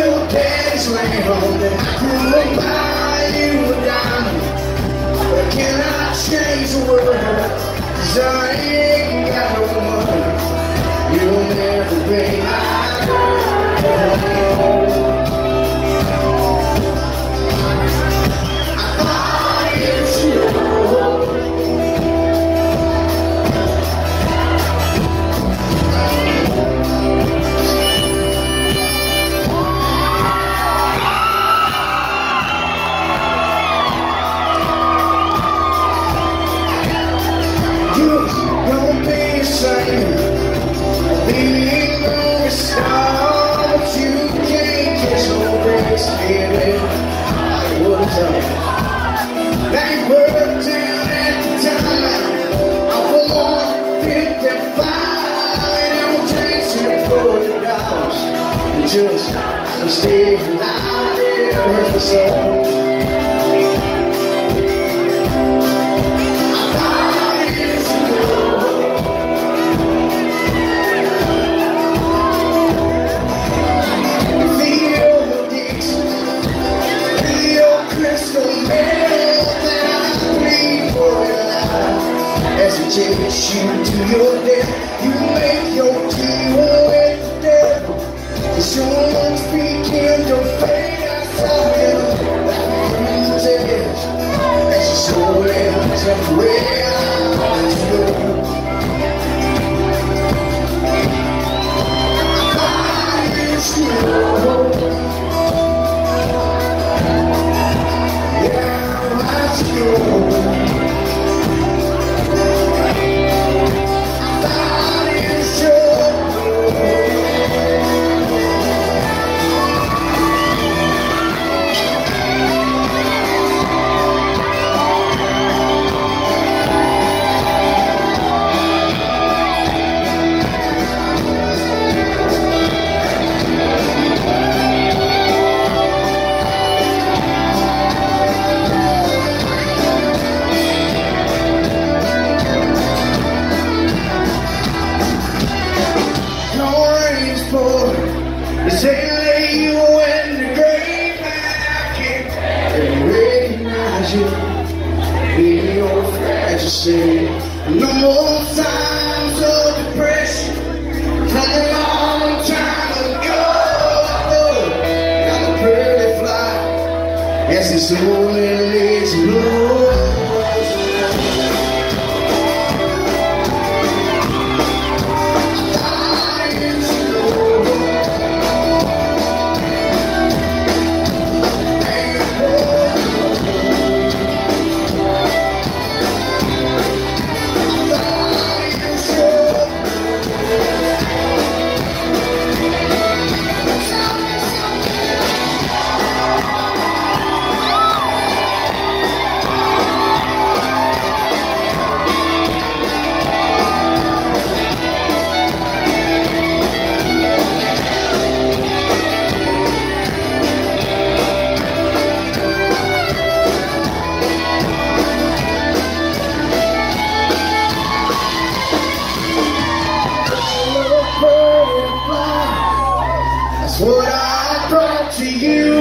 Your panties and I could change the world? Cause I ain't got no money. You'll never be mine. Breaks, baby. Down at the. I was on 55 and I'm chasing forty dollars. And just staying out there for some. You to your death, you His only leads blood. What I brought to you.